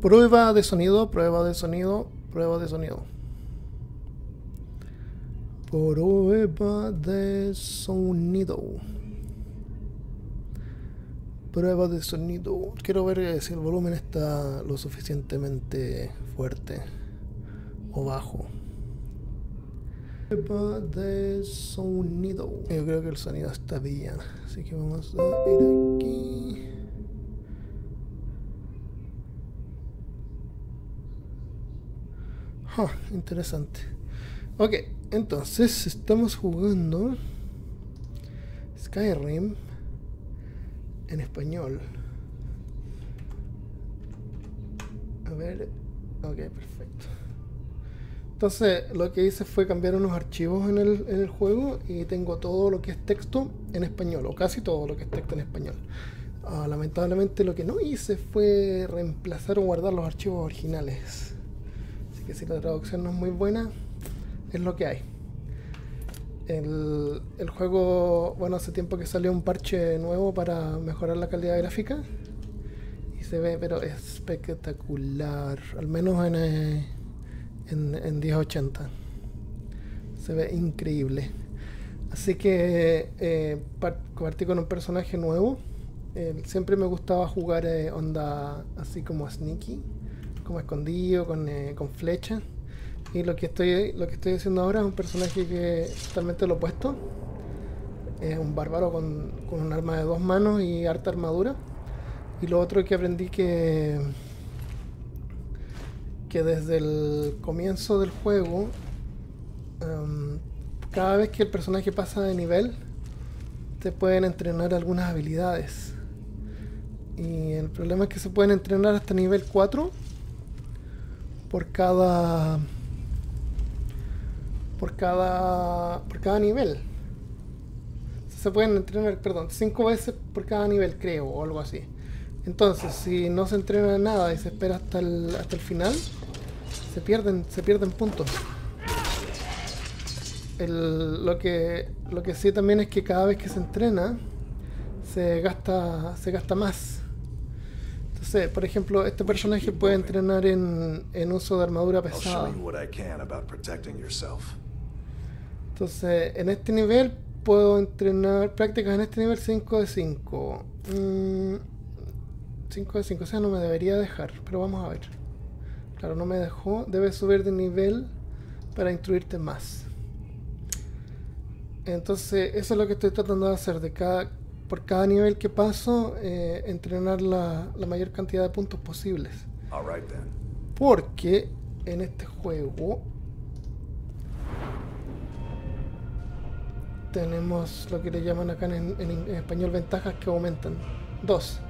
Prueba de sonido, prueba de sonido, prueba de sonido. Prueba de sonido. Prueba de sonido. Quiero ver si el volumen está lo suficientemente fuerte o bajo. Prueba de sonido. Yo creo que el sonido está bien. Así que vamos a ir aquí. Ah, interesante. Ok, entonces estamos jugando Skyrim en español. A ver, ok, perfecto. Entonces lo que hice fue cambiar unos archivos en el, juego y tengo todo lo que es texto en español, o casi todo lo que es texto en español. Ah, lamentablemente lo que no hice fue reemplazar o guardar los archivos originales. Si la traducción no es muy buena, es lo que hay. El, juego, bueno, hace tiempo que salió un parche nuevo para mejorar la calidad gráfica. Y se ve, pero es espectacular. Al menos en, eh, en, en 1080. Se ve increíble. Así que eh, partí con un personaje nuevo. Eh, siempre me gustaba jugar eh, onda así como sneaky, como escondido, con, eh, con flecha. Y lo que estoy lo que estoy haciendo ahora es un personaje que es totalmente lo opuesto. Es un bárbaro con, con un arma de dos manos y harta armadura. Y lo otro que aprendí que que desde el comienzo del juego um, cada vez que el personaje pasa de nivel te pueden entrenar algunas habilidades. Y el problema es que se pueden entrenar hasta nivel 4 por cada por cada por cada nivel. Se pueden entrenar, perdón, 5 veces por cada nivel, creo, o algo así. Entonces, si no se entrena nada y se espera hasta el, hasta el final, se pierden, se pierden puntos. Lo que lo que sí también es que cada vez que se entrena se gasta se gasta más. Por ejemplo, este personaje puede entrenar en, en uso de armadura pesada. Entonces, en este nivel puedo entrenar prácticas en este nivel 5 de 5. Mm, 5 de 5, o sea, no me debería dejar, pero vamos a ver. Claro, no me dejó. Debes subir de nivel para instruirte más. Entonces, eso es lo que estoy tratando de hacer. De cada, por cada nivel que paso, eh, entrenar la, la, mayor cantidad de puntos posibles. Right, Porque en este juego tenemos lo que le llaman acá en, en, en español ventajas que aumentan. Dos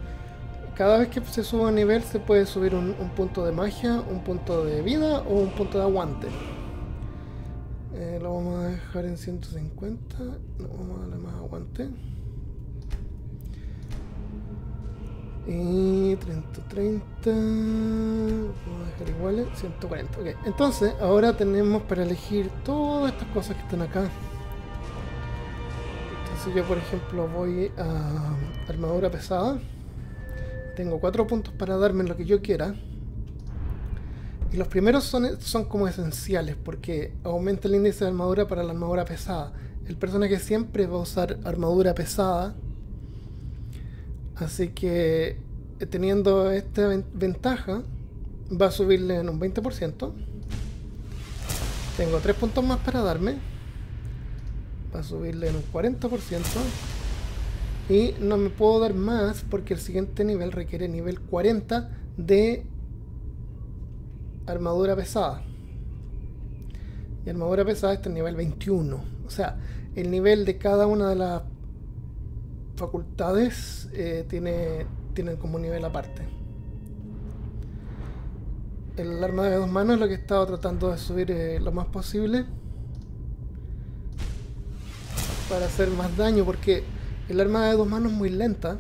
cada vez que se sube a nivel se puede subir un, un, punto de magia, un punto de vida o un punto de aguante. Eh, lo vamos a dejar en 150. No, vamos a darle más aguante. Y 30, 30. Vamos a dejar iguales. 140. Ok. Entonces, ahora tenemos para elegir todas estas cosas que están acá. Entonces yo por ejemplo voy a armadura pesada. Tengo cuatro puntos para darme lo que yo quiera. Y los primeros son, son como esenciales porque aumenta el índice de armadura para la armadura pesada. El personaje siempre va a usar armadura pesada. Así que teniendo esta ventaja va a subirle en un 20%. Tengo tres puntos más para darme. Va a subirle en un 40%. Y no me puedo dar más porque el siguiente nivel requiere nivel 40 de armadura pesada. Y armadura pesada está en nivel 21. O sea, el nivel de cada una de las facultades eh, tiene, tienen como nivel aparte. El arma de dos manos es lo que he estado tratando de subir eh, lo más posible. Para hacer más daño porque el arma de dos manos es muy lenta.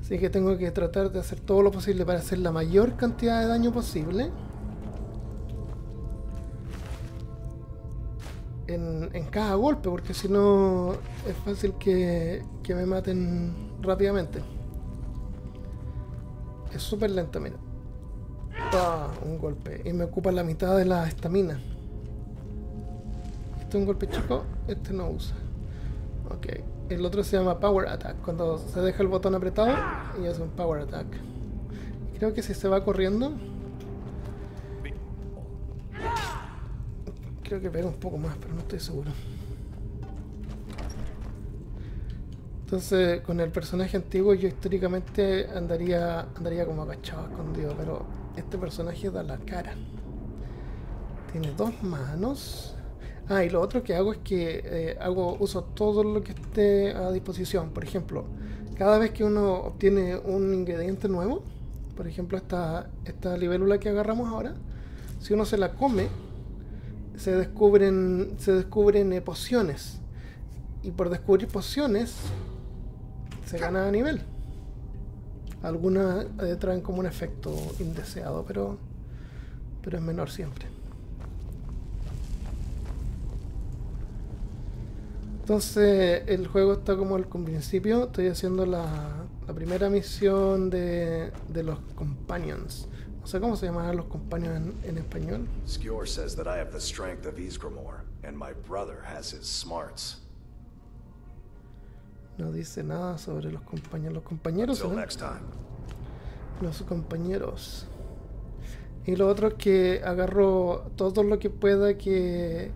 Así que tengo que tratar de hacer todo lo posible para hacer la mayor cantidad de daño posible. En, cada golpe, porque si no es fácil que, que me maten rápidamente. Es súper lenta, mira. Ah, un golpe. Y me ocupa la mitad de la estamina. Este es un golpe chico, este no usa. Ok. El otro se llama Power Attack. Cuando se deja el botón apretado y hace un Power Attack. Creo que si se va corriendo. Creo que pega un poco más, pero no estoy seguro. Entonces, con el personaje antiguo yo históricamente andaría andaría como agachado, escondido, pero este personaje da la cara. Tiene dos manos. Ah, y lo otro que hago es que eh, hago uso todo lo que esté a disposición. Por ejemplo, cada vez que uno obtiene un ingrediente nuevo, por ejemplo esta, esta libélula que agarramos ahora, si uno se la come, se descubren, se descubren eh, pociones. Y por descubrir pociones, se gana a nivel. Algunas eh, traen como un efecto indeseado, pero, pero es menor siempre. Entonces el juego está como al principio. Estoy haciendo la, la primera misión de, de, los companions. No sé cómo se llaman los companions en, en español. Skjor says that I have the strength of Ysgramor, and my brother has his smarts. No dice nada sobre los compañeros. Los compañeros. Until next time. Los compañeros. Y lo otro es que agarro todo lo que pueda que,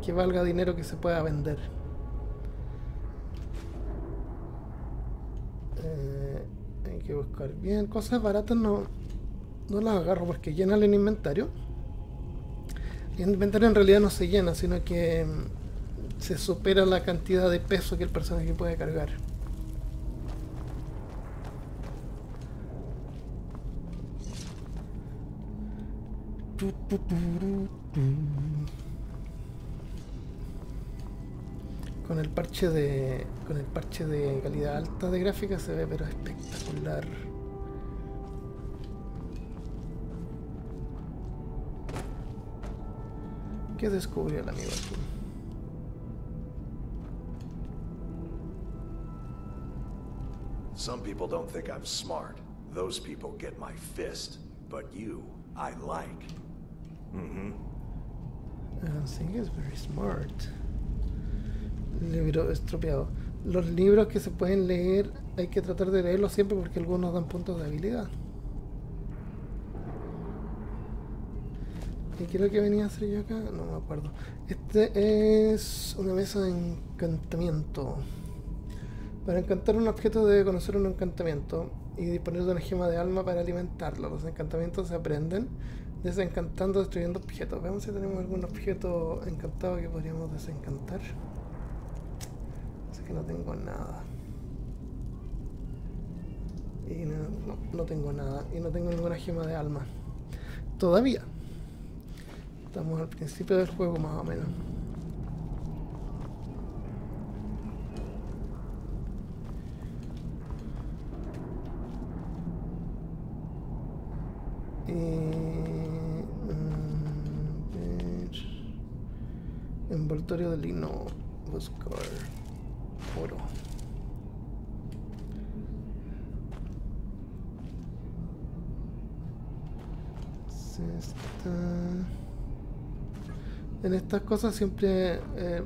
que valga dinero que se pueda vender. Eh, hay que buscar bien. Cosas baratas no, no las agarro porque llenan el inventario. El inventario en realidad no se llena, sino que mm, se supera la cantidad de peso que el personaje puede cargar. Con el parche de con el parche de calidad alta de gráfica se ve pero espectacular. ¿Qué descubrió el amigo aquí? Some people don't think I'm smart. Those people get my fist. But you, I like. Mm-hmm. I don't think it's very smart. Libro estropeado. Los libros que se pueden leer hay que tratar de leerlos siempre porque algunos dan puntos de habilidad. ¿Y qué es lo que venía a hacer yo acá? No me acuerdo. Este es una mesa de encantamiento. Para encantar un objeto debe conocer un encantamiento y disponer de una gema de alma para alimentarlo. Los encantamientos se aprenden desencantando, destruyendo objetos. Veamos si tenemos algún objeto encantado que podríamos desencantar. Así que no tengo nada. Y no, no, no tengo nada. Y no tengo ninguna gema de alma. Todavía. Estamos al principio del juego más o menos. Mm, envoltorio de lino buscar oro Cesta. En estas cosas siempre eh,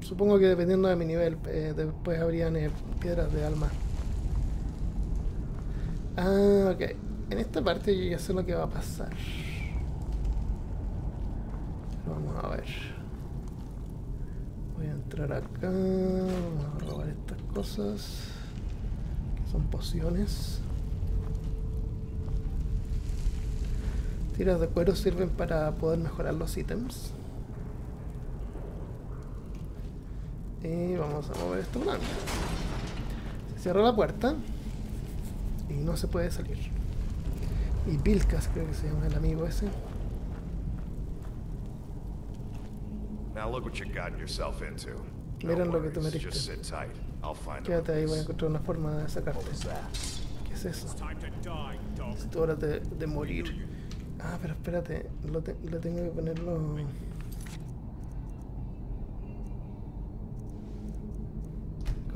supongo que dependiendo de mi nivel eh, después habrían eh, piedras de alma ah ok en esta parte yo ya sé lo que va a pasar. Vamos a ver. Voy a entrar acá. Vamos a robar estas cosas. Que son pociones. Tiras de cuero sirven para poder mejorar los ítems. Y vamos a mover esto por adelante. Se cierra la puerta. Y no se puede salir. Y Vilcas creo que se llama el amigo ese. Now look what you got yourself into. No Miren lo que te metiste. Just sit tight. I'll find a Quédate ahí, voy a encontrar una forma de sacarte. ¿Qué es eso? Es hora de, de morir. Ah, pero espérate, lo, te- lo tengo que ponerlo.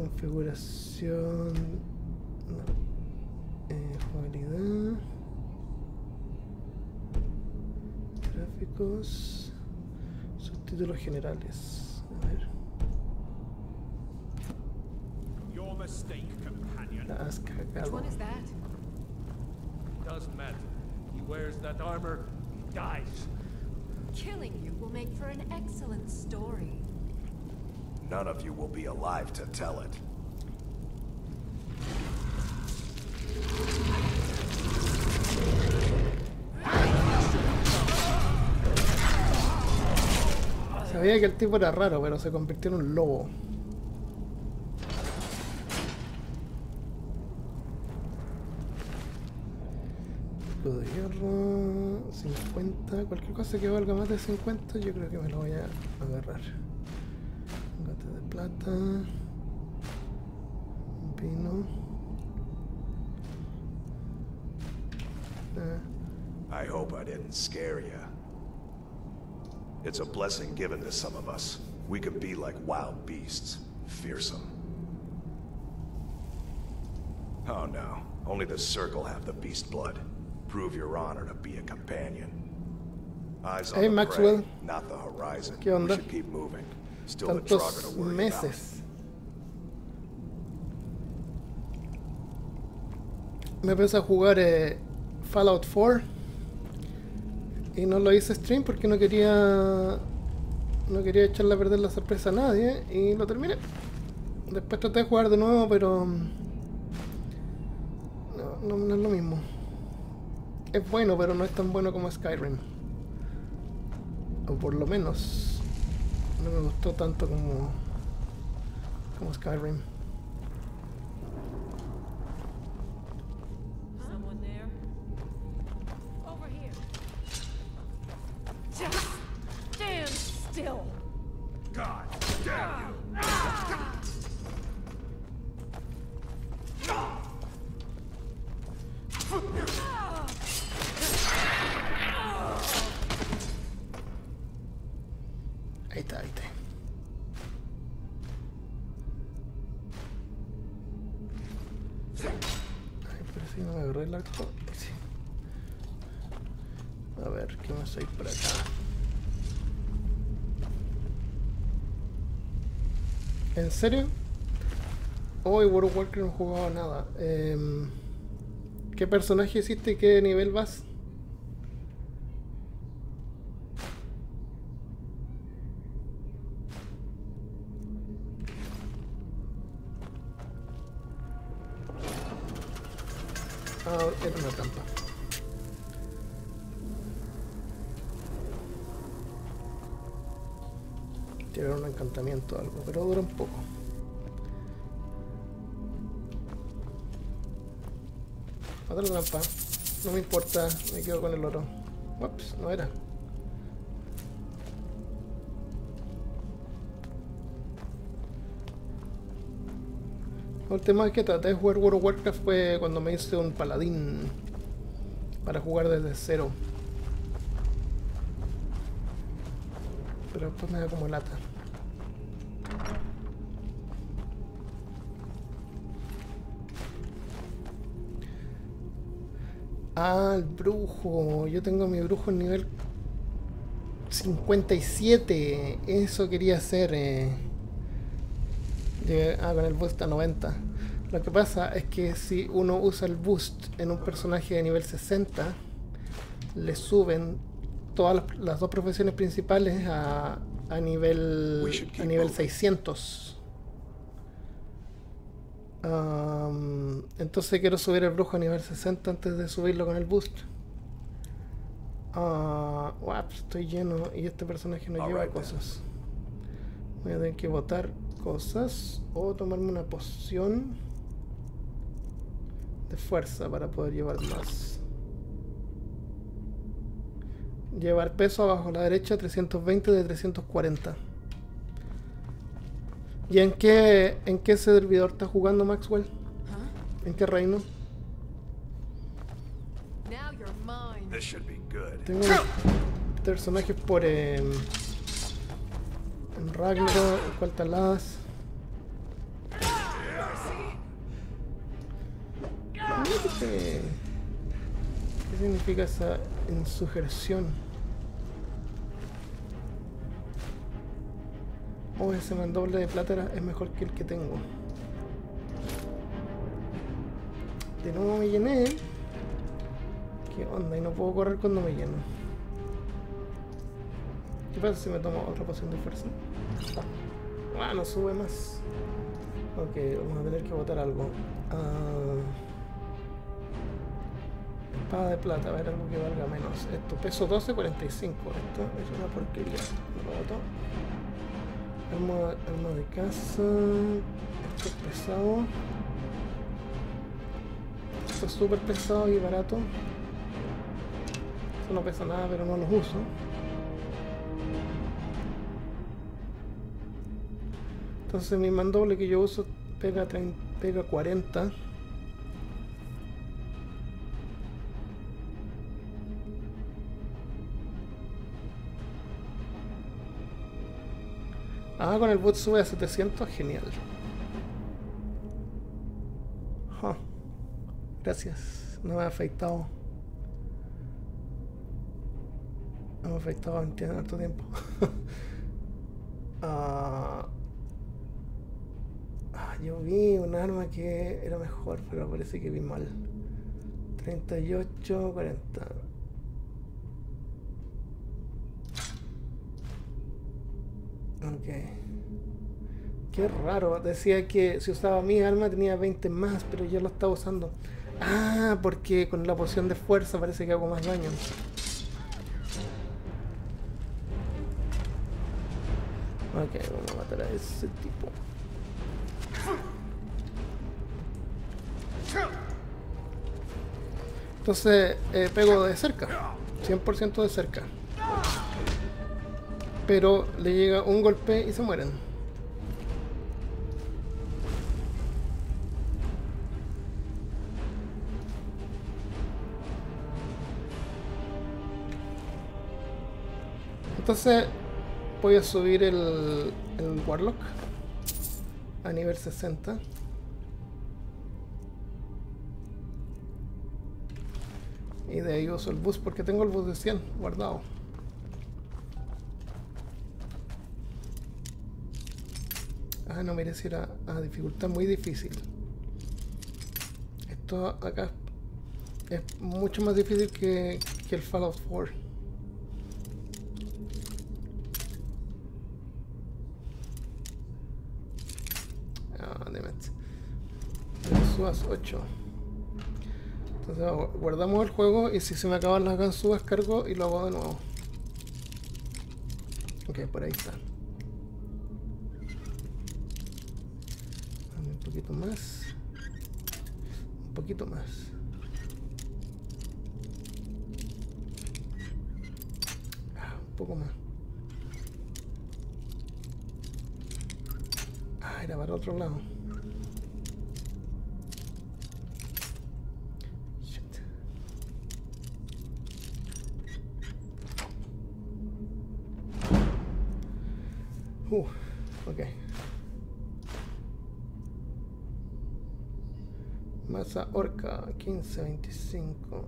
Configuración. no. Eh, jugabilidad. Gráficos. Subtítulos generales. A ver. Your mistake, companion. La has Which cagado. one is that? Doesn't matter. He wears that armor, he dies. Killing you will make for an excellent story. None of you will be alive to tell it. Sabía que el tipo era raro, pero se convirtió en un lobo. Escudo de hierro, 50, cualquier cosa que valga más de 50, yo creo que me lo voy a agarrar. Plata, vino. I hope I didn't scare you. It's a blessing given to some of us. We can be like wild beasts, fearsome. Oh no, only the Circle have the beast blood. Prove your honor to be a companion. Eyes on Hey, the Maxwell. prey, not the horizon. We should keep moving. Tantos meses. Me empecé a jugar eh, Fallout 4 y no lo hice stream porque no quería no quería echarle a perder la sorpresa a nadie y lo terminé. Después traté de jugar de nuevo, pero mm, no, no- no es lo mismo. Es bueno, pero no es tan bueno como Skyrim. O por lo menos no me gustó tanto como como Skyrim. Someone there? Over here. Just stand still. A ver, ¿qué más hay por acá? ¿En serio? Hoy World of Warcraft no he jugado nada. Em, ¿Qué personaje hiciste y qué nivel vas? 100% algo, pero dura un poco. Otra trampa. No me importa, me quedo con el oro. Ups, no era. El tema vez que traté de jugar World of Warcraft fue cuando me hice un paladín para jugar desde cero. Pero después me da como lata. Ah, el brujo. Yo tengo mi brujo en nivel 57. Eso quería hacer. Eh. Ah, con el boost a 90. Lo que pasa es que si uno usa el boost en un personaje de nivel 60, le suben todas las, las dos profesiones principales a, a nivel a nivel moving. 600. Am, entonces quiero subir el brujo a nivel 60 antes de subirlo con el boost. Ah, uaps, estoy lleno y este personaje no lleva then. cosas. Voy a tener que botar cosas o tomarme una poción de fuerza para poder llevar más. Llevar peso abajo a la derecha 320 de 340. ¿Y en qué, en qué servidor está jugando Maxwell? ¿En qué reino? Tengo personajes por em, en Ragnarok. ¿Qué, ¿Qué significa esa insurrección? O ese mandoble de plata es mejor que el que tengo. De nuevo me llené. ¿Qué onda? Y no puedo correr cuando me lleno. ¿Qué pasa si me tomo otra poción de fuerza? Ah, no sube más. Ok, vamos a tener que botar algo. Ah, espada de plata, a ver algo que valga menos. Esto, peso 12, 45. Esto es una porquería. Lo boto. Arma, arma de casa. Esto es pesado. Esto es súper pesado y barato. Esto no pesa nada, pero no los uso. Entonces mi mandoble que yo uso pega, 30 pega 40. Ah, con el bot sube a 700, genial. Gracias, no me ha afectado. No me ha afectado en harto tiempo. Ah, ah, yo vi un arma que era mejor, pero parece que vi mal. 38, 40. Ok. Qué raro. Decía que si usaba mi arma tenía 20 más, pero yo lo estaba usando. Ah, porque con la poción de fuerza parece que hago más daño. Ok, vamos a matar a ese tipo. Entonces eh, pego de cerca, 100% de cerca. Pero le llega un golpe y se mueren. Entonces voy a subir el, el Warlock a nivel 60. Y de ahí uso el bus porque tengo el bus de 100 guardado. Ah, no, mire si era a dificultad muy difícil. Esto acá es mucho más difícil que, que el Fallout 4. Ah. Ganzúas 8. Entonces gu- guardamos el juego y si se me acaban las ganzúas cargo y lo hago de nuevo. Ok, por ahí está. Dame Un poquito más. Un poquito más. Ah, un poco más. Ah, era para otro lado. 15, 25.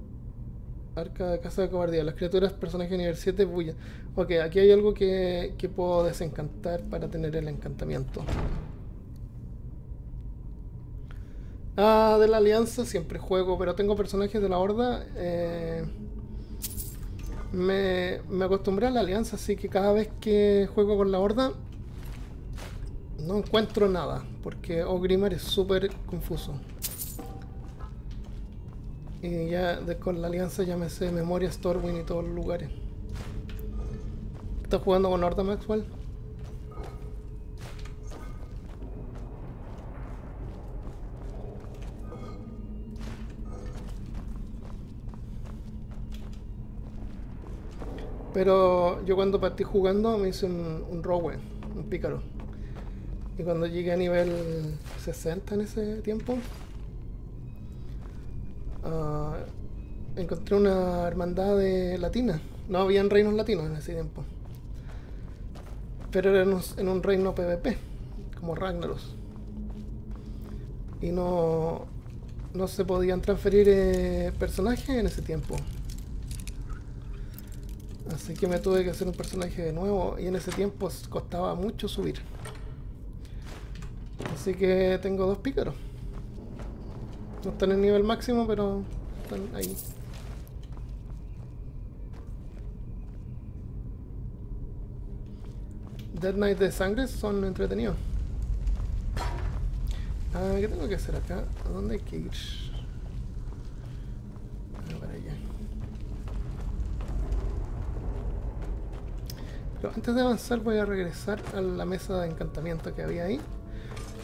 Arca de Casa de Cobardía. Las criaturas, personaje nivel 7, bulla. Ok, aquí hay algo que, que puedo desencantar para tener el encantamiento. Ah, de la Alianza siempre juego, pero tengo personajes de la Horda. Eh, me, me acostumbré a la Alianza, así que cada vez que juego con la Horda no encuentro nada, porque Ogrimar es súper confuso. Y ya con la alianza sé memoria Stormwind y todos los lugares. ¿Estás jugando con Horda Maxwell? Pero yo cuando partí jugando me hice un, un un pícaro. Y cuando llegué a nivel 60 en ese tiempo, ah, encontré una hermandad de latina. No habían reinos latinos en ese tiempo. Pero era en un, en un reino PvP, como Ragnaros. Y no, no se podían transferir eh, personajes en ese tiempo. Así que me tuve que hacer un personaje de nuevo y en ese tiempo costaba mucho subir. Así que tengo dos pícaros. No están en nivel máximo, pero están ahí. Dead Knight de sangre son entretenidos. Ah, ¿qué tengo que hacer acá? ¿A dónde hay que ir? Ah, para allá. Pero antes de avanzar voy a regresar a la mesa de encantamiento que había ahí.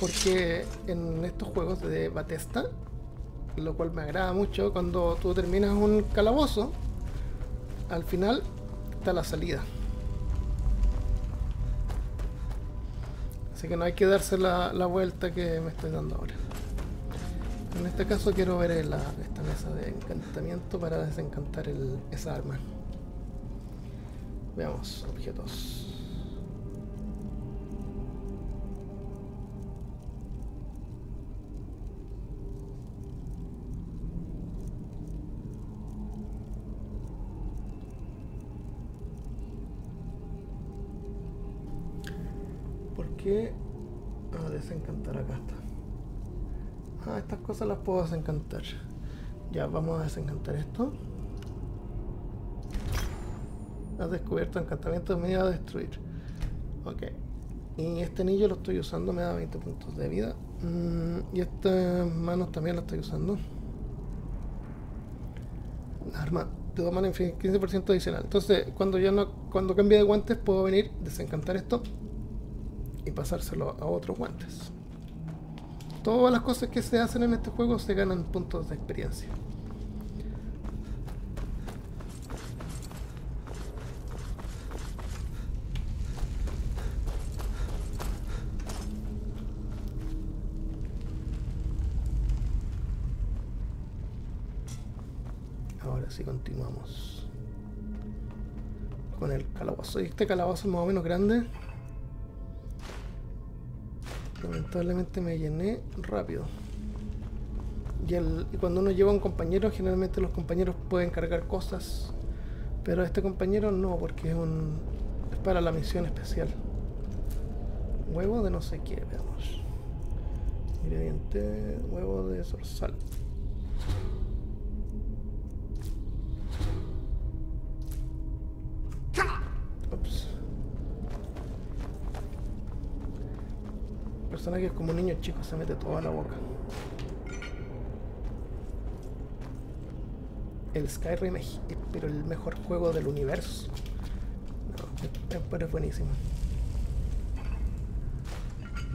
Porque en estos juegos de Batesta, lo cual me agrada mucho, cuando tú terminas un calabozo, al final está la salida. Así que no hay que darse la, la vuelta que me estoy dando ahora. En este caso quiero ver la, esta mesa de encantamiento para desencantar esa arma. Veamos, objetos. ¿Por qué? Ah, desencantar acá está. Ah, estas cosas las puedo desencantar. Ya, vamos a desencantar esto. Has descubierto encantamiento de medio a destruir. Ok. Y este anillo lo estoy usando, me da 20 puntos de vida. Mm, y estas manos también las estoy usando. Arma te toman en fin 15% adicional. Entonces, cuando ya no, cuando cambie de guantes, puedo venir, desencantar esto y pasárselo a otros guantes. Todas las cosas que se hacen en este juego se ganan puntos de experiencia. Ahora sí continuamos con el calabozo. Y este calabozo es más o menos grande. Lamentablemente me llené rápido. Y, el, y cuando uno lleva a un compañero, generalmente los compañeros pueden cargar cosas. Pero este compañero no, porque es un. es para la misión especial. Huevo de no sé qué, veamos. Ingrediente, huevo de zorzal. Persona que es como un niño chico se mete toda la boca. El Skyrim es pero el mejor juego del universo. No, pero es buenísimo.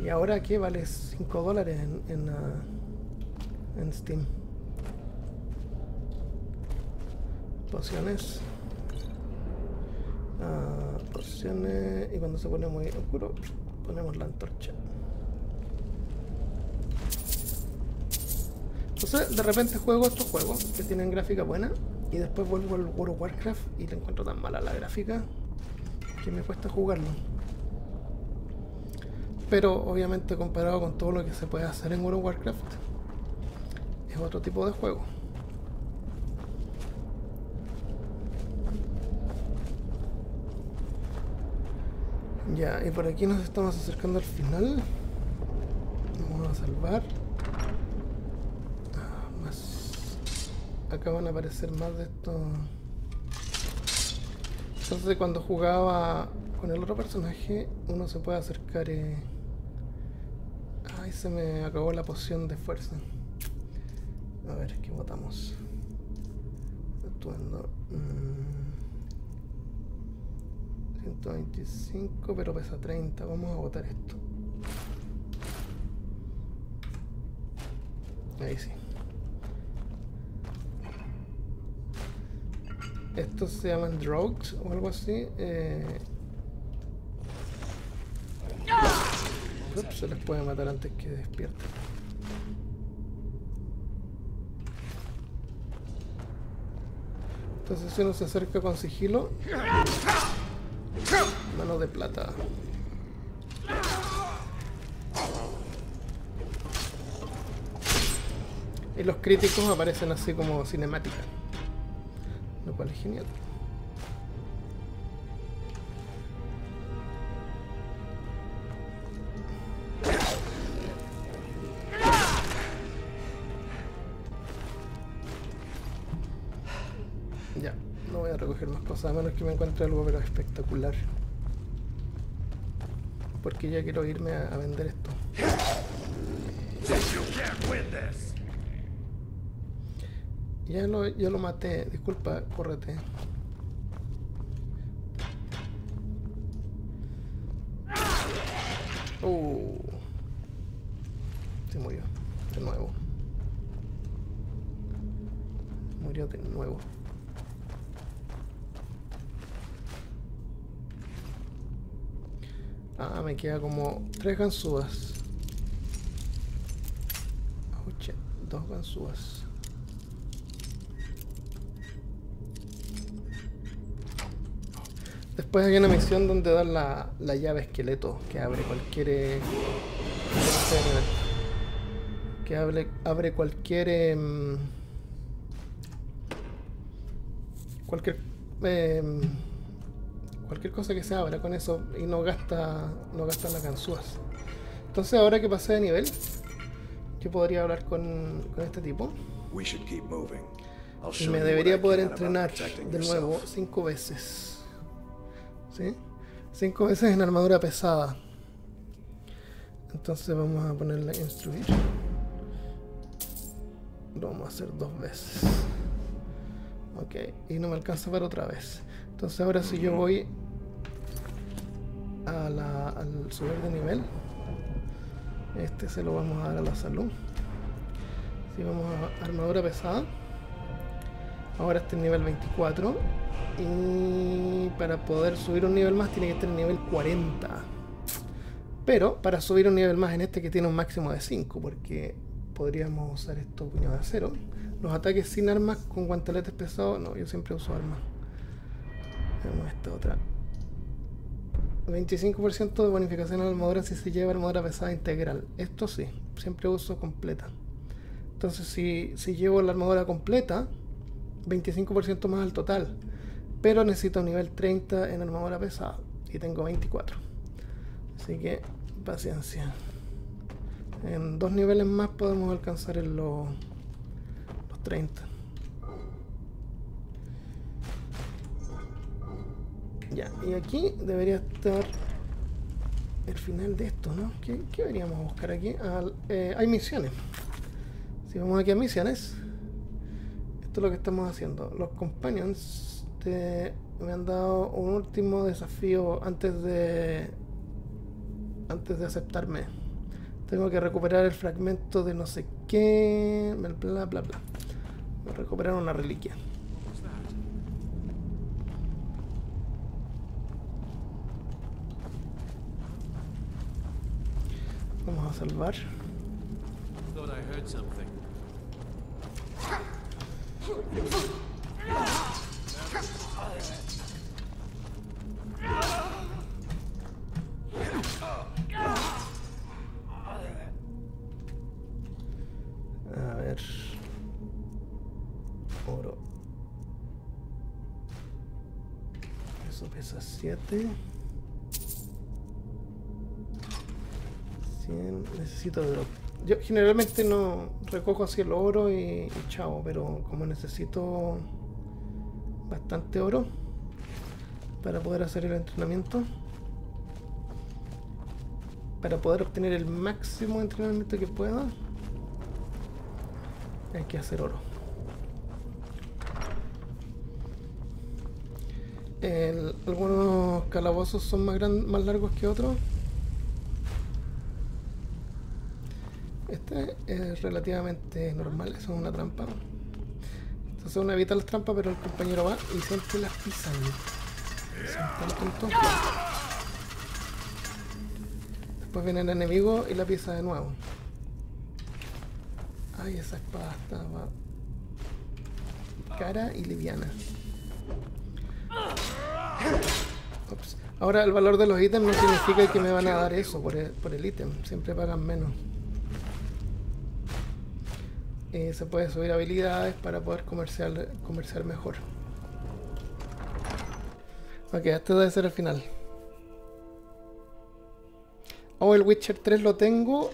Y ahora que vale 5 dólares en, en, uh, en Steam. Pociones. Uh, pociones. Y cuando se pone muy oscuro, ponemos la antorcha. Entonces, de repente juego estos juegos que tienen gráfica buena y después vuelvo al World of Warcraft y le encuentro tan mala la gráfica que me cuesta jugarlo. Pero obviamente comparado con todo lo que se puede hacer en World of Warcraft, es otro tipo de juego. Ya, y por aquí nos estamos acercando al final. Vamos a salvar. Acá van a aparecer más de estos. Entonces cuando jugaba con el otro personaje, uno se puede acercar. Eh... Ay, se me acabó la poción de fuerza. A ver, ¿qué votamos? Actuando. Mmm... 125, pero pesa 30. Vamos a votar esto. Ahí sí. Estos se llaman drugs o algo así. Eh... Se les puede matar antes que despierten. Entonces si uno se acerca con sigilo. Mano de plata. Y los críticos aparecen así como cinemática lo cual es genial. Ya, no voy a recoger más cosas, a menos que me encuentre algo pero espectacular. Porque ya quiero irme a, a vender esto. Ya lo, ya lo maté, disculpa, córrete. Uh. Se murió. De nuevo. Murió de nuevo. Ah, me queda como tres ganzúas. Oye, dos ganzúas. Después hay una misión donde dan la, la llave esqueleto que abre cualquier. que abre, abre cualquier. em, cualquier. em, cualquier cosa que se abra con eso y no gasta. no gasta las ganzúas. Entonces ahora que pasé de nivel, yo podría hablar con, con este tipo. Y me debería poder entrenar de nuevo cinco veces. ¿Sí? Cinco veces en armadura pesada. Entonces vamos a ponerle instruir. Lo vamos a hacer dos veces. Ok, y no me alcanza para otra vez. Entonces ahora si yo voy al subir de nivel, este se lo vamos a dar a la salud. Si vamos a armadura pesada, ahora este es nivel 24. Y para poder subir un nivel más tiene que estar en nivel 40. Pero para subir un nivel más en este que tiene un máximo de 5, porque podríamos usar estos puños de acero. Los ataques sin armas con guantaletes pesados, no, yo siempre uso armas. Veamos esta otra. 25% de bonificación a la armadura si se lleva armadura pesada integral. Esto sí, siempre uso completa. Entonces si, si llevo la armadura completa, 25% más al total. Pero necesito nivel 30 en armadura pesada. Y tengo 24. Así que paciencia. En dos niveles más podemos alcanzar en los, los 30. Ya, y aquí debería estar el final de esto, ¿no? ¿Qué, qué deberíamos buscar aquí? Eh, hay misiones. Si vamos aquí a misiones, esto es lo que estamos haciendo. Los companions te- me han dado un último desafío antes de antes de aceptarme. Tengo que recuperar el fragmento de no sé qué, bla bla bla recuperar una reliquia. Vamos a salvar. 100. Necesito oro. Yo generalmente no recojo así el oro y, y chao, pero como necesito bastante oro para poder hacer el entrenamiento, para poder obtener el máximo entrenamiento que pueda, hay que hacer oro. Algunos calabozos son más, gran- más largos que otros. Este es relativamente normal, eso es una trampa. Entonces uno evita las trampas, pero el compañero va y siempre las tontos. Después viene el enemigo y la pisa de nuevo. Ay, esa espada estaba cara y liviana. Ahora el valor de los ítems no significa que me van a dar eso por el, por el ítem. Siempre pagan menos. Y se puede subir habilidades para poder comercial, comerciar mejor. Ok, este debe ser el final. Oh, el Witcher 3 lo tengo.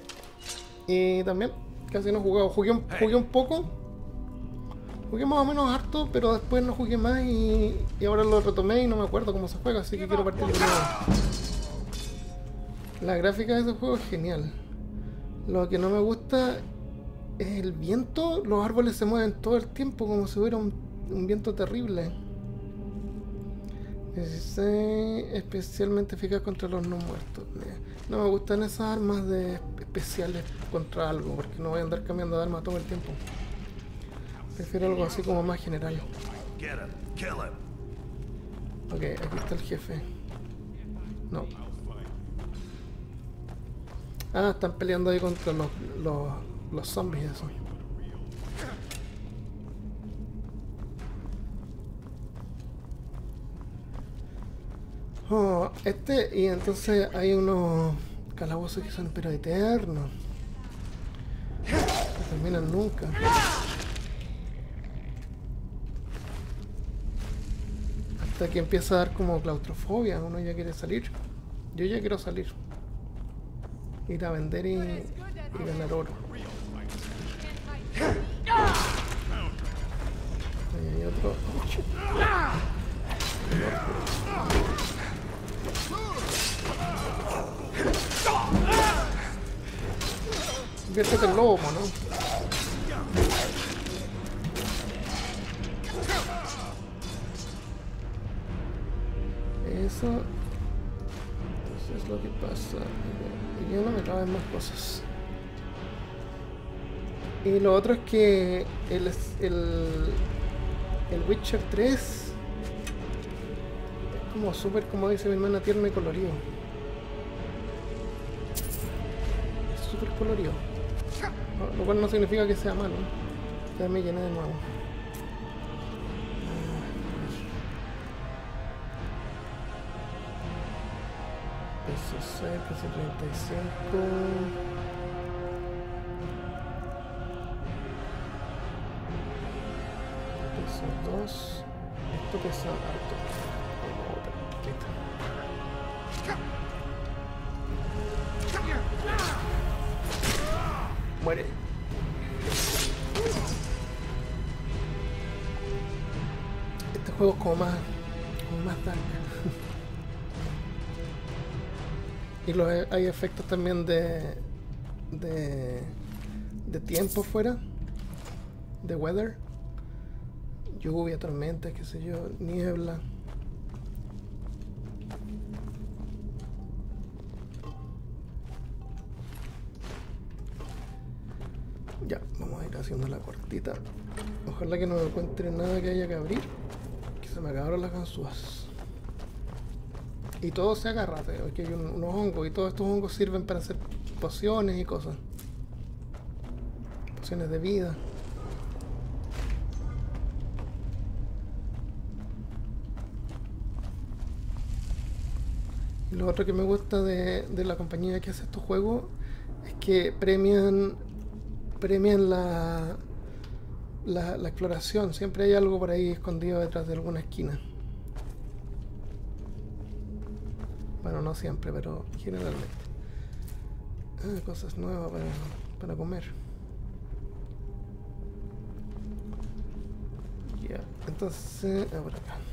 Y también casi no he jugado. Jugué un, jugué un poco. Jugué más o menos harto, pero después no jugué más y, y ahora lo retomé y no me acuerdo cómo se juega, así que quiero partir de nuevo. La gráfica de ese juego es genial. Lo que no me gusta el viento. Los árboles se mueven todo el tiempo como si hubiera un, un viento terrible. Es especialmente eficaz contra los no muertos. No me gustan esas armas de especiales contra algo, porque no voy a andar cambiando de arma todo el tiempo. Prefiero algo así como más general. Ok, aquí está el jefe. No. Ah, están peleando ahí contra los, los, los zombies eso. Oh, este, y entonces hay unos calabozos que son pero eternos. No terminan nunca. Hasta que empieza a dar como claustrofobia, uno ya quiere salir. Yo ya quiero salir. Ir a vender y ganar oro. Ahí hay otro. Conviértete en lobo, ¿no? Eso. Eso es lo que pasa. Y ya no me caben más cosas. Y lo otro es que el, el, el Witcher 3 es como súper, como dice mi hermana, tierno y colorido. Es súper colorido. Lo cual no significa que sea malo. Ya me llené de nuevo. Peso 6, peso 35. 2. Esto pesa harto. Vamos a botar. Listo. Muere. Este juego es como más, como más dark. y los, e- hay efectos también de, de, de tiempo fuera, de weather, lluvia, tormenta, qué sé yo, niebla. Ya, vamos a ir haciendo la cortita. Ojalá que no encuentre nada que haya que abrir. Que se me acabaron las ganzúas. Y todo se agarra, aquí hay un- unos hongos y todos estos hongos sirven para hacer pociones y cosas. Pociones de vida. Lo otro que me gusta de, de la compañía que hace estos juegos es que premian premian la, la, exploración. Siempre hay algo por ahí escondido detrás de alguna esquina. Bueno, no siempre, pero generalmente. Ah, cosas nuevas para, para comer. Ya, entonces, ah, acá.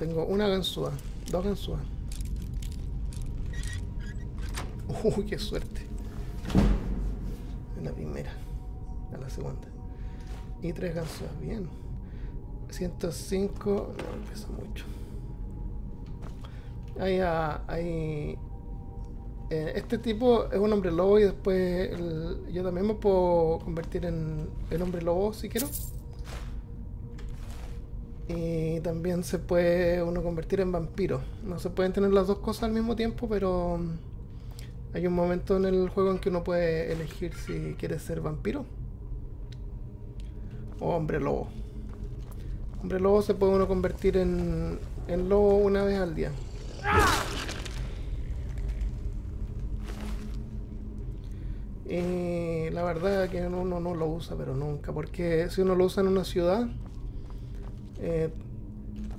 Tengo una ganzúa. Dos ganzúas. Uy, qué suerte. En la primera. A la segunda. Y tres ganzúas. Bien. 105. No, pesa mucho. Hay, ah, hay eh, este tipo es un hombre lobo y después yo también me puedo convertir en el hombre lobo si quiero. Y también se puede uno convertir en vampiro. No se pueden tener las dos cosas al mismo tiempo, pero hay un momento en el juego en que uno puede elegir si quiere ser vampiro o hombre lobo. Hombre lobo se puede uno convertir en, en lobo una vez al día. Y la verdad es que uno no lo usa, pero nunca. Porque si uno lo usa en una ciudad, eh,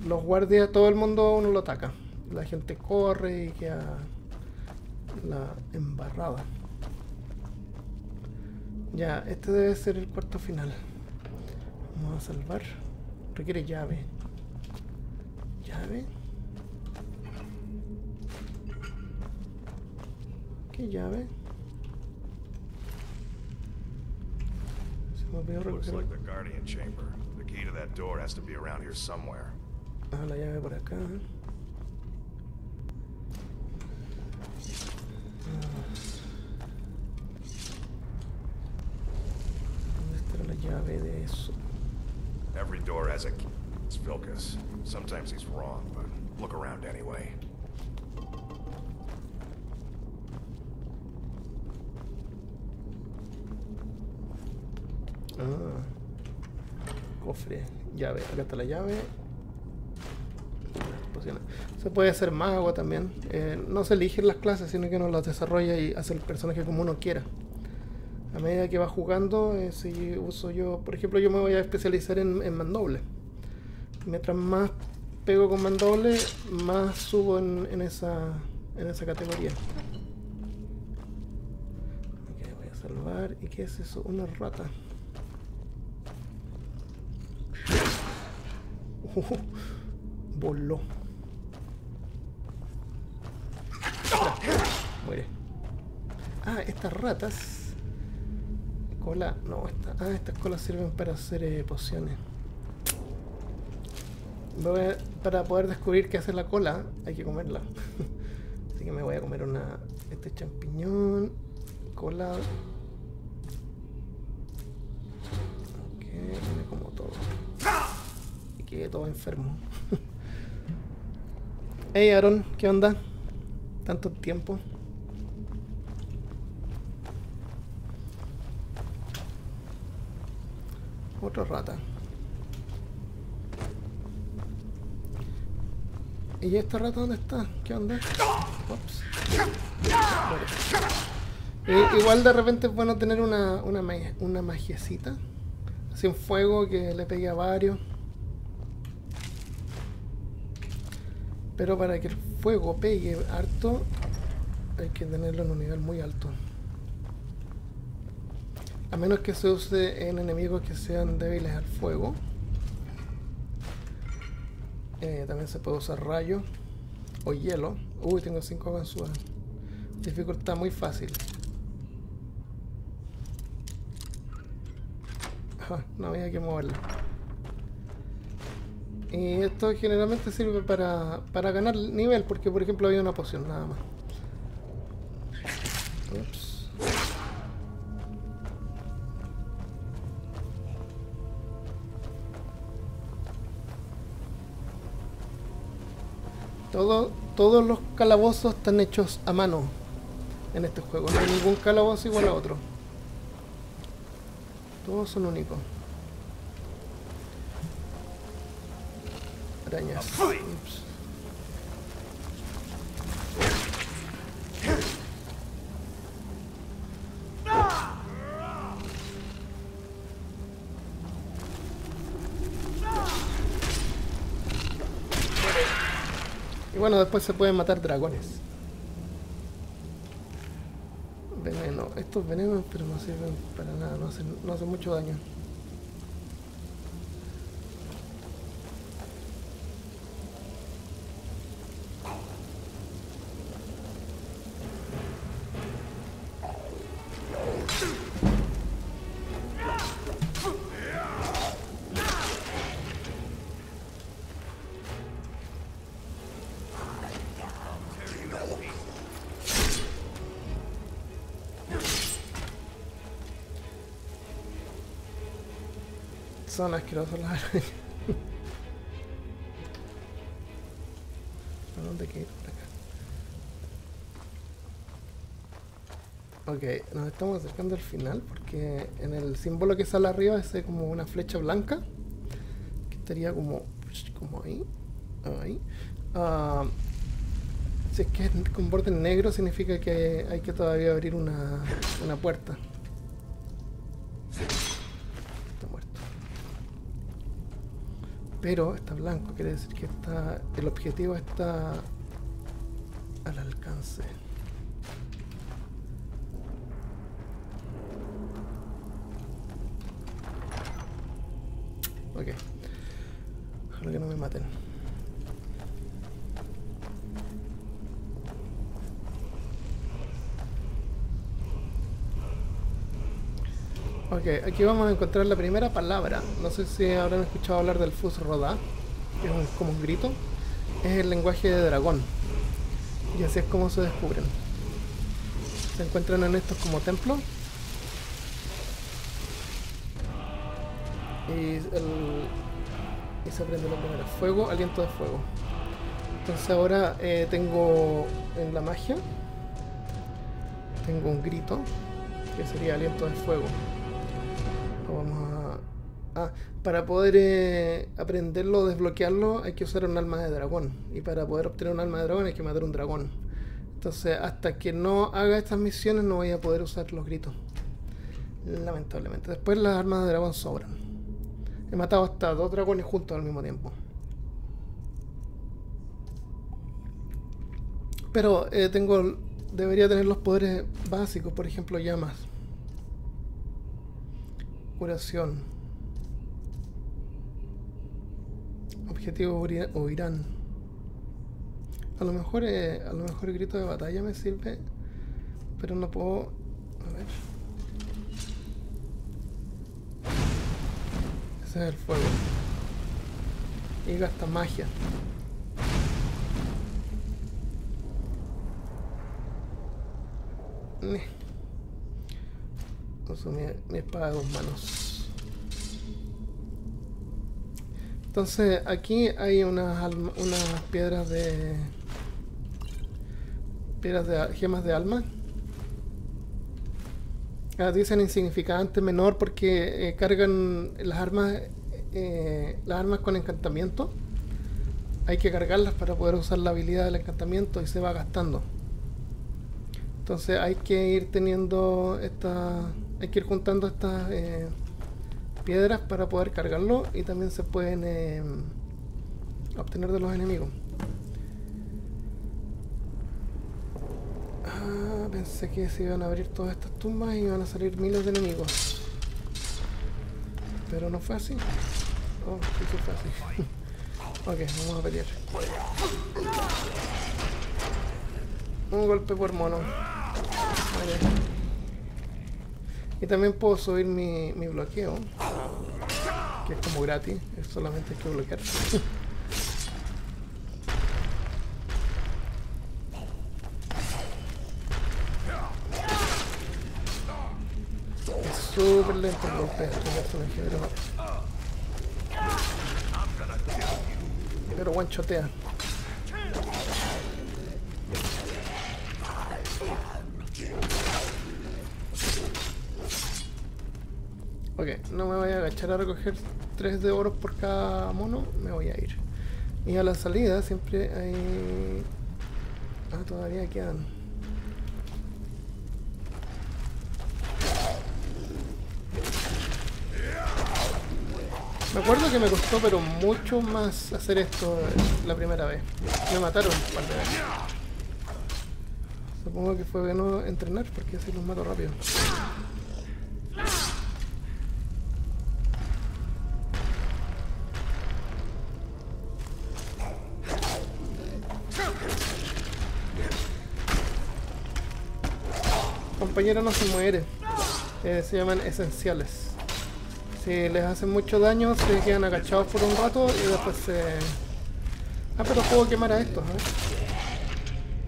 los guardias, todo el mundo uno lo ataca. La gente corre y queda la embarrada. Ya, este debe ser el cuarto final. Vamos a salvar. Requiere llave. ¿Llave? ¿Qué llave? Se me olvidó recoger- like the Guardian Chamber. The key to that door has to be around here somewhere. Ah, la llave por acá. ¿Dónde estará la llave de eso? Every door has a key. It's Vilkas. Sometimes he's wrong, but look around anyway. Cofre, llave. Acá está la llave. Pociones. Se puede hacer mago también. Eh, no se eligen las clases, sino que uno las desarrolla y hace el personaje como uno quiera. A medida que va jugando, eh, si uso yo, por ejemplo, yo me voy a especializar en, en mandoble. Mientras más pego con mandoble, más subo en, esa, en esa categoría. Voy a salvar. ¿Y qué es eso? Una rata. Uh, voló. Muere. Ah, estas ratas. Cola. No, esta, ah, estas colas sirven para hacer eh, pociones. Para poder descubrir qué hace la cola, hay que comerla. Así que me voy a comer una. Este champiñón. Cola. Ok, me como todo. Quedé todo enfermo. hey Aaron, ¿qué onda? Tanto tiempo. Otra rata. ¿Y esta rata dónde está? ¿Qué onda? Igual de repente es bueno tener una, una, una magiecita. Así un fuego que le pegue a varios. Pero para que el fuego pegue harto, hay que tenerlo en un nivel muy alto. A menos que se use en enemigos que sean débiles al fuego. Eh, también se puede usar rayo o hielo. Uy, tengo 5 ganzúas. Dificultad muy fácil. No había que moverla. Y esto generalmente sirve para, para ganar nivel, porque por ejemplo había una poción nada más. Ups. Todo, todos los calabozos están hechos a mano en este juego. No hay ningún calabozo igual a otro. Todos son únicos. Y bueno, después se pueden matar dragones. Veneno. Estos venenos, pero no sirven para nada, no hacen, no hacen mucho daño. Son las arañas. ¿A dónde. Ok, nos estamos acercando al final porque en el símbolo que sale arriba es como una flecha blanca que estaría como, como ahí. ahí. Ah, si es que es con borde negro significa que hay que todavía abrir una, una puerta. Pero está blanco, quiere decir que está el objetivo está al alcance. Ok. Ojalá que no me maten. Ok, aquí vamos a encontrar la primera palabra. No sé si habrán escuchado hablar del Fus Rodá, que es como un grito. Es el lenguaje de dragón. Y así es como se descubren. Se encuentran en estos como templos. Y, el, y se prende la primera. Fuego, aliento de fuego. Entonces ahora eh, tengo en la magia. Tengo un grito. Que sería aliento de fuego. Ah, para poder eh, aprenderlo desbloquearlo hay que usar un alma de dragón. Y para poder obtener un alma de dragón hay que matar un dragón. Entonces hasta que no haga estas misiones no voy a poder usar los gritos. Lamentablemente. Después las armas de dragón sobran. He matado hasta dos dragones juntos al mismo tiempo. Pero eh, tengo... Debería tener los poderes básicos, por ejemplo llamas. Curación. Objetivo Uri- Oirán. A lo mejor eh, a lo mejor el grito de batalla me sirve. Pero no puedo. A ver. Ese es el fuego. Y gasta magia. Uso mi, mi espada de dos manos. Entonces aquí hay unas, alma- unas piedras de... Piedras de gemas de alma. Ah, dicen insignificante, menor, porque eh, cargan las armas, eh, las armas con encantamiento. Hay que cargarlas para poder usar la habilidad del encantamiento y se va gastando. Entonces hay que ir teniendo esta, hay que ir juntando estas eh, piedras para poder cargarlo y también se pueden eh, obtener de los enemigos. Ah, pensé que se iban a abrir todas estas tumbas y iban a salir miles de enemigos. Pero no fue así. Oh, fue así. ok, vamos a pelear. Un golpe por mono. Y también puedo subir mi, mi bloqueo. Que es como gratis. Es solamente hay que bloquear. es súper lento el golpe pero... Pero guanchotea. Ok, no me voy a agachar a recoger 3 de oro por cada mono, me voy a ir. Y a la salida siempre hay... Ah, todavía quedan. Me acuerdo que me costó pero mucho más hacer esto la primera vez. Me mataron un par de veces. Supongo que fue bueno entrenar porque así los mato rápido. Compañero no se muere. Eh, se llaman esenciales. Si les hacen mucho daño, se quedan agachados por un rato y después se... Ah, pero puedo quemar a estos, ¿eh?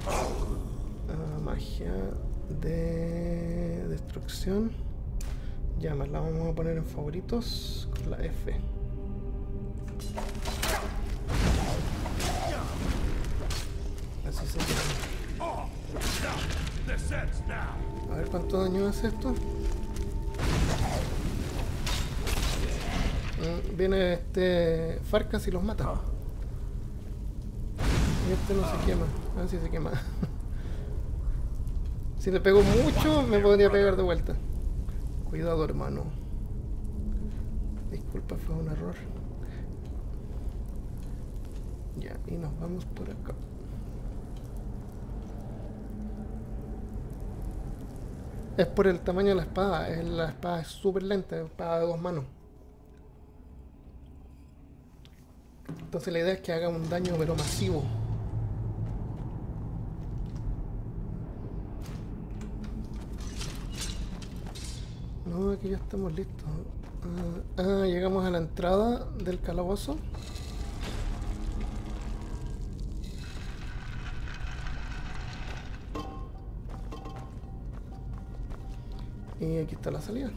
Ah, magia de destrucción. Llamas, la vamos a poner en favoritos con la F. Así se llama. A ver cuánto daño hace esto. Mm, Viene este Farcas y los mata. Y este no se quema. A ver si se quema. si le pego mucho, me podría pegar de vuelta. Cuidado, hermano. Disculpa, fue un error. Ya, y nos vamos por acá. Es por el tamaño de la espada. es- La espada es súper lenta, es espada de dos manos. Entonces la idea es que haga un daño pero masivo. No, aquí ya estamos listos. Ah, ah, llegamos a la entrada del calabozo. Y aquí está la salida.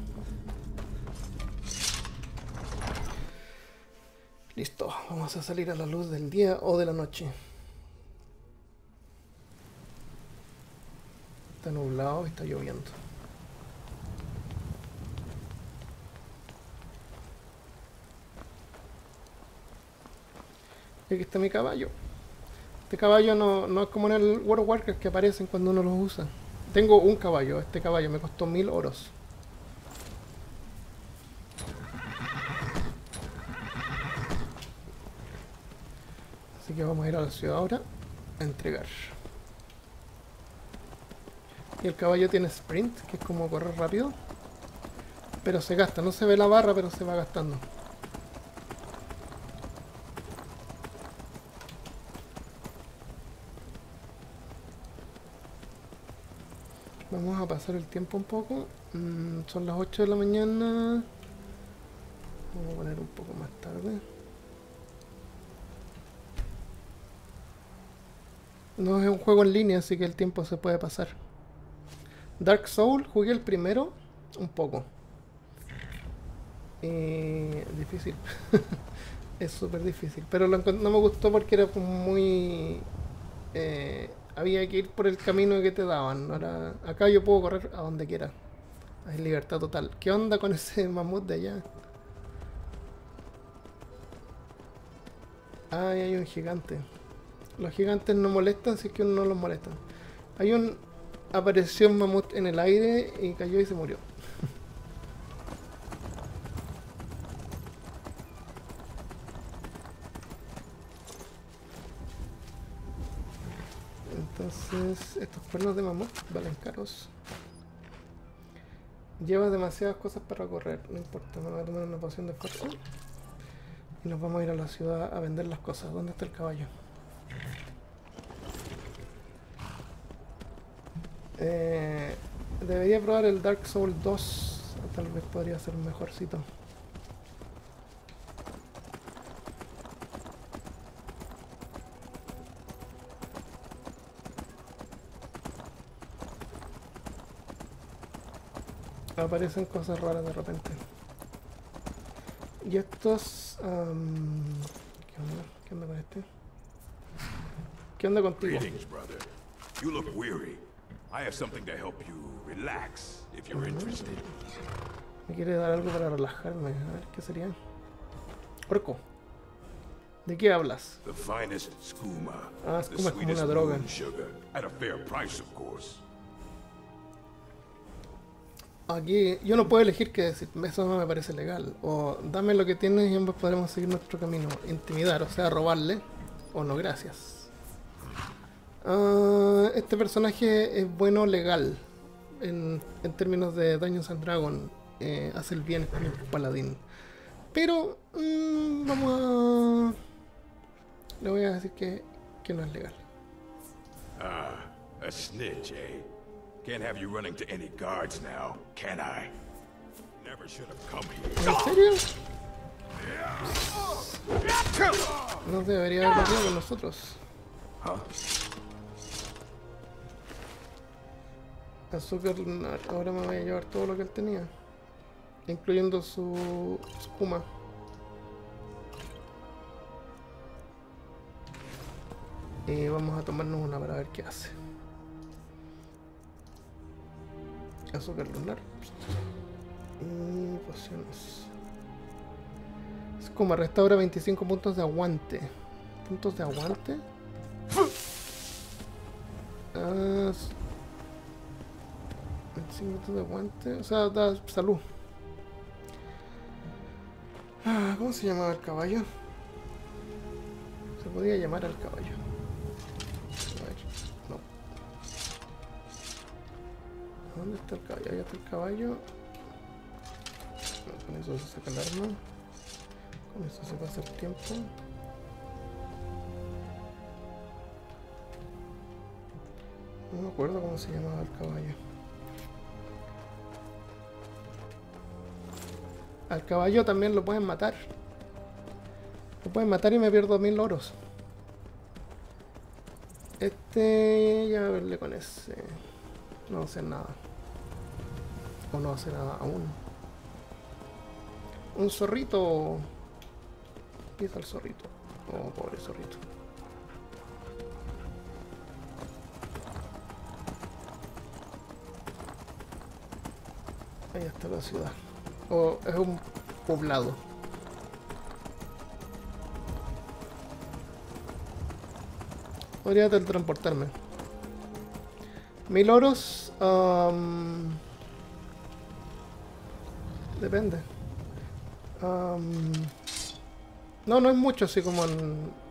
Listo, vamos a salir a la luz del día o de la noche. Está nublado y está lloviendo. Y aquí está mi caballo. Este caballo no, no es como en el World of que aparecen cuando uno los usa. Tengo un caballo, este caballo me costó mil oros. Así que vamos a ir a la ciudad ahora a entregar. Y el caballo tiene sprint, que es como correr rápido. Pero se gasta, no se ve la barra, pero se va gastando. Vamos a pasar el tiempo un poco. Mm, son las 8 de la mañana. Vamos a poner un poco más tarde. No es un juego en línea, así que el tiempo se puede pasar. Dark Soul, jugué el primero, un poco. Y difícil. es súper difícil. Pero lo no me gustó porque era muy... eh, había que ir por el camino que te daban. era- acá yo puedo correr a donde quiera. Hay libertad total. ¿Qué onda con ese mamut de allá? Ay, hay un gigante. Los gigantes no molestan si es que uno no los molesta. Hay un... Apareció un mamut en el aire y cayó y se murió. Estos cuernos de mamut valen caros. Llevas demasiadas cosas para correr, no importa, me voy a tomar una poción de fuerza. Y nos vamos a ir a la ciudad a vender las cosas. ¿Dónde está el caballo? Eh, debería probar el Dark Souls 2. Tal vez podría ser mejorcito. Aparecen cosas raras de repente. Y estos... am, ¿Qué onda? ¿Qué onda con este? ¿Qué onda contigo? Greetings, brother. You look weary. I have something to help you relax if you're interested. Me quiere dar algo para relajarme. A ver, ¿qué sería? Orco. ¿De qué hablas? The finest skooma. Ah, skooma es como una droga. sugar. At a fair price, of course. Aquí yo no puedo elegir qué decir. Eso no me parece legal. O dame lo que tienes y ambos podremos seguir nuestro camino. Intimidar, o sea, robarle. O no, gracias. Ah, este personaje es bueno legal. En, en términos de Dungeons and Dragon. eh, hace el bien, como un paladín. Pero mm, vamos a... Le voy a decir que, que no es legal. Ah, a snitch, eh? Can't have you running to any guards now, can I? Never should have come here. ¿En serio? No debería haber venido con nosotros. Azúcar. Ahora me voy a llevar todo lo que él tenía. Incluyendo su espuma. Y vamos a tomarnos una para ver qué hace. Azúcar lunar. Y pociones. Es como restaura 25 puntos de aguante. ¿Puntos de aguante? Ah, s- 25 puntos de aguante. O sea, da salud. Ah, ¿Cómo se llamaba el caballo? Se podía llamar al caballo. ¿Dónde está el caballo? Ahí está el caballo. Con eso se saca el arma. Con eso se pasa el tiempo. No me acuerdo cómo se llamaba el caballo. Al caballo también lo pueden matar. Lo pueden matar y me pierdo mil oros. Este. Ya verle con ese. No hace nada. No hace nada aún. Un zorrito. Empieza el zorrito. Oh, pobre zorrito. Ahí está la ciudad. O es un poblado. Podría teletransportarme. Mil oros. am, depende. No, no es mucho, así como en.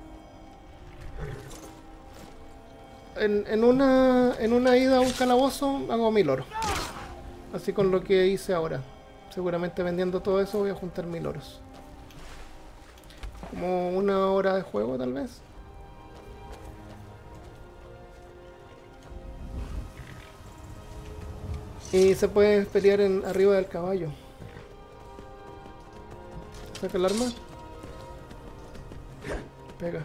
En, en una, en una ida a un calabozo hago mil oros. Así con lo que hice ahora. Seguramente vendiendo todo eso voy a juntar mil oros. Como una hora de juego tal vez. Y se puede pelear en arriba del caballo. Saca el arma. Pega.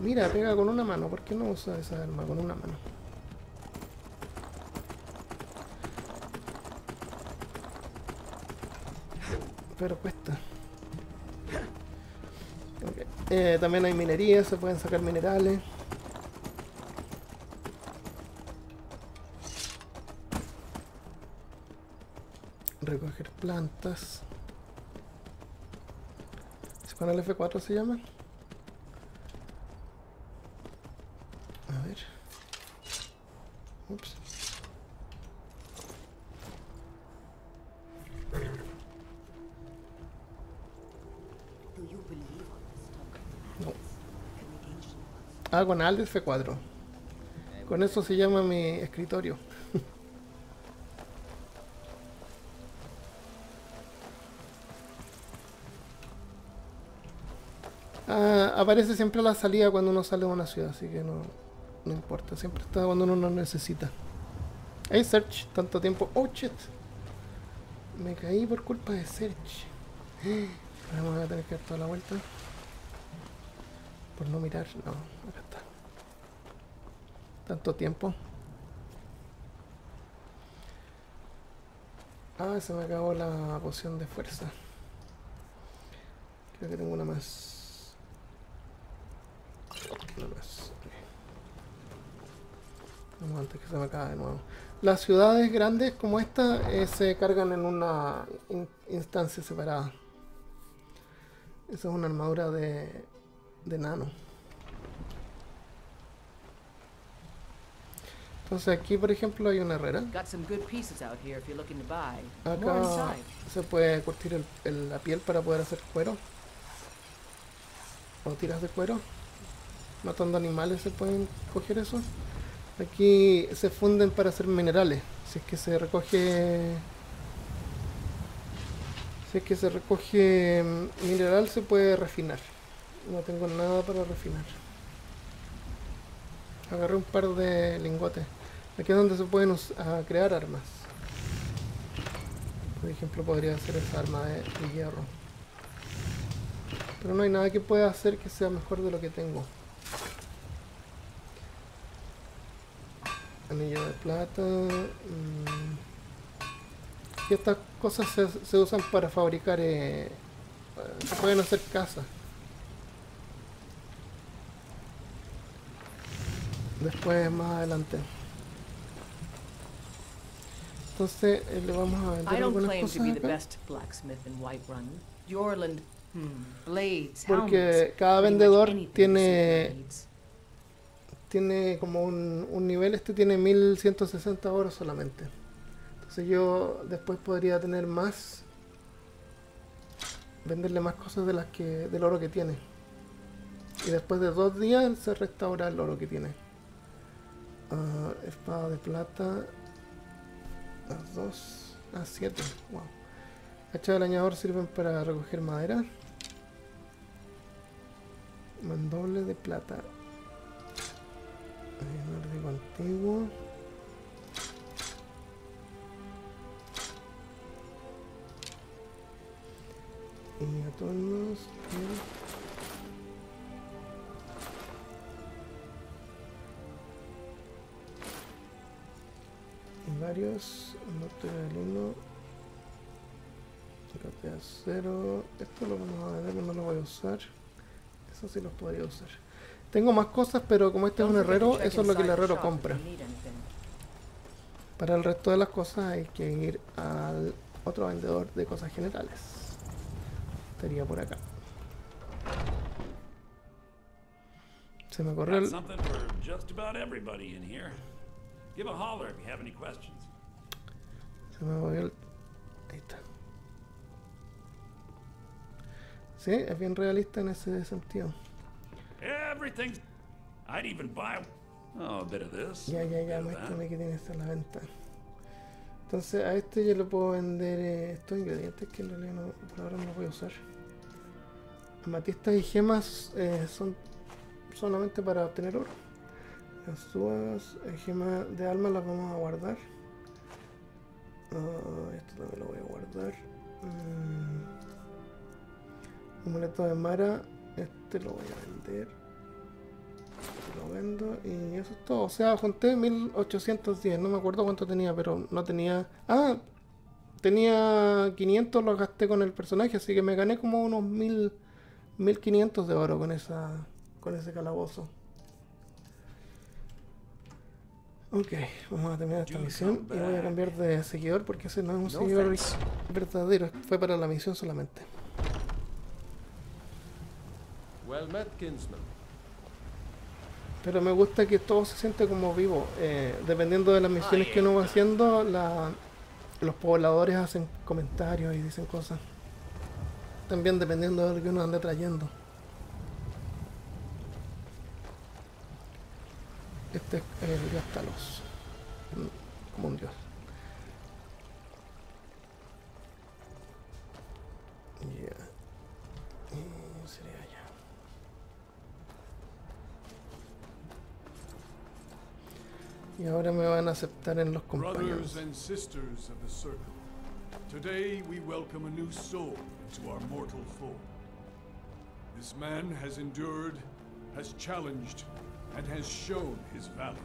Mira, pega con una mano. ¿Por qué no usa esa arma con una mano? Pero cuesta. Eh, también hay minería, se pueden sacar minerales. Recoger plantas. ¿Es con el F4 se llama? A ver. Ups. No. Ah, con Alt F4. Con eso se llama mi escritorio. Aparece siempre la salida cuando uno sale de una ciudad, así que no, no importa. Siempre está cuando uno lo necesita. Hey Search, tanto tiempo. Oh shit. Me caí por culpa de Search. Voy a tener que dar toda la vuelta. Por no mirar. No, acá está. Tanto tiempo. Ah, se me acabó la poción de fuerza. Creo que tengo una más. Una más. ok. Vamos antes que se me acabe de nuevo. Las ciudades grandes como esta eh, se cargan en una in- instancia separada. Esa es una armadura de, de nano. Entonces aquí, por ejemplo, hay una herrera. Acá se puede curtir el- el- la piel para poder hacer cuero. O tiras de cuero. Matando animales se pueden coger eso. Aquí se funden para hacer minerales. Si es que se recoge... Si es que se recoge mm, mineral se puede refinar. No tengo nada para refinar. Agarré un par de lingotes. Aquí es donde se pueden crear armas. Por ejemplo, podría hacer esa arma de hierro. Pero no hay nada que pueda hacer que sea mejor de lo que tengo. Anillo de plata. Y estas cosas se, se usan para fabricar... eh, se pueden hacer casas. Después, más adelante. Entonces, eh, le vamos a vender algunas cosas acá. hmm, Porque cada vendedor tiene-. Tiene como un, un nivel, este tiene 1160 horas solamente. Entonces yo después podría tener más venderle más cosas de las que del oro que tiene. Y después de dos días se restaura el oro que tiene. Ah, espada de plata. Las dos. A siete. Wow. Hacha del leñador sirven para recoger madera. Mandoble de plata. Nórdico antiguo. Y piel. Y varios. Norte del 1. de acero. Esto lo vamos a vender, no lo voy a usar. Eso sí los podría usar. Tengo más cosas, pero como este es un herrero, eso es lo que el herrero compra. Para el resto de las cosas hay que ir al otro vendedor de cosas generales. Estaría por acá. Se me corrió el... something for just about everybody in here. Give a holler if you have any questions. Se me movió el... Ahí está. Sí, es bien realista en ese sentido. Everything's. I'd even buy oh, a bit of this. Ya, ya, a ya, muéstrame que tienes en la venta. Entonces a este yo le puedo vender eh, estos ingredientes que en realidad no, por ahora no los voy a usar. Amatistas y gemas eh, son solamente para obtener oro. Las uvas, eh, gemas de alma las vamos a guardar. Esto también lo voy a guardar. Mm. Amuleto de Mara, este lo voy a vender. Lo vendo y eso es todo. O sea, junté 1810. No me acuerdo cuánto tenía, pero no tenía. Ah, tenía 500, los gasté con el personaje, así que me gané como unos 1000, 1500 de oro con esa con ese calabozo. Ok, vamos a terminar esta misión y voy a cambiar de seguidor porque ese no es un seguidor verdadero, fue para la misión solamente. Well met, kinsman. Pero me gusta que todo se siente como vivo. eh, dependiendo de las misiones que uno va haciendo, la- los pobladores hacen comentarios y dicen cosas. También dependiendo de lo que uno ande trayendo. Este es el dios Talos. Como un dios. Y ahora me van a aceptar en los Brothers compañeros. and sisters of the Circle, today we welcome a new soul into our mortal fold. This man has endured, has challenged, and has shown his valor.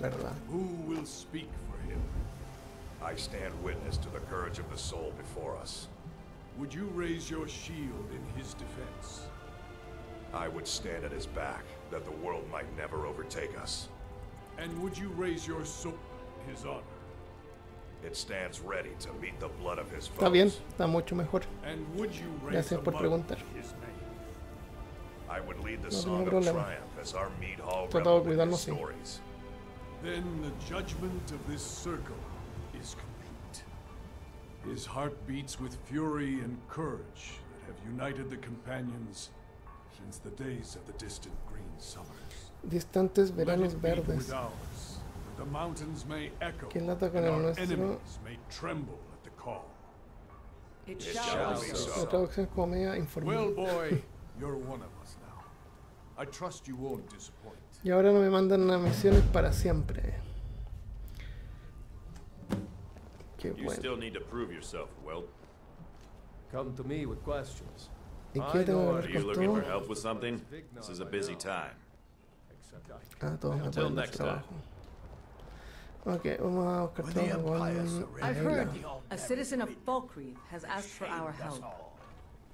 ¿Verdad? Who will speak for him? I stand witness to the courage of the soul before us. Would you raise your shield in his defense? I would stand at his back, that the world might never overtake us. And would you raise your sword in his honor? It stands ready to meet the blood of his foes. Está bien, está mucho mejor. And would you raise Gracias por preguntar. his name? I would lead the No song tengo of problema. triumph as our mead hall Tratado de reveled in his cuidarnos, sí. stories. Then the judgment of this circle is complete. His heart beats with fury and courage that have united the companions since the days of the distant green summers. Distantes veranos verdes. Que lata con el nuestro. La traducción es como media Well, informal. boy, you're one of us now. I trust you won't disappoint. Y ahora no me mandan a misiones para siempre. Qué You bueno. still need to prove yourself, Welt. Come to me with questions. ¿Y qué tengo que Are ver you con looking for todo? Ah, todos me Until pueden next time. trabajo. Ok, vamos a buscar the trabajo Empire con surrendered, I've heard a citizen of Falkreath has asked for our help.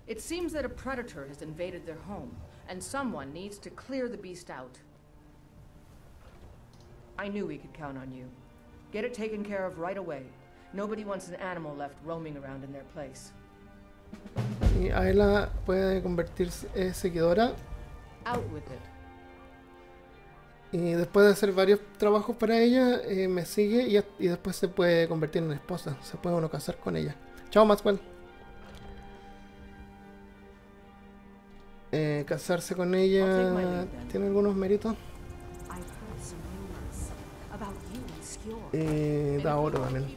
It seems that a predator has invaded their home, and someone needs to clear the beast out. I knew we could count on you. Get it taken care of right away. Nobody wants an animal left roaming around in their place. Y Ayla puede convertirse en seguidora Out with it. Y después de hacer varios trabajos para ella, eh, me sigue y, y después se puede convertir en esposa. Se puede uno casar con ella. Chao, Maxwell. Eh, casarse con ella tiene algunos méritos. Eh, da oro también.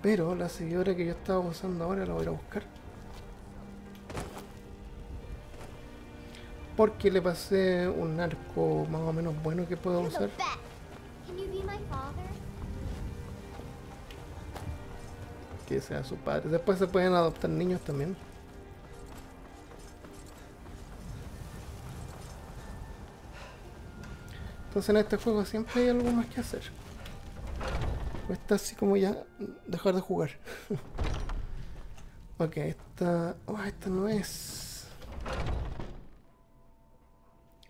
Pero la seguidora que yo estaba usando ahora la voy a buscar. Porque le pasé un arco más o menos bueno que puedo usar. Que sea su padre. Después se pueden adoptar niños también. Entonces en este juego siempre hay algo más que hacer. Cuesta así como ya dejar de jugar. ok, esta... Oh, esta no es...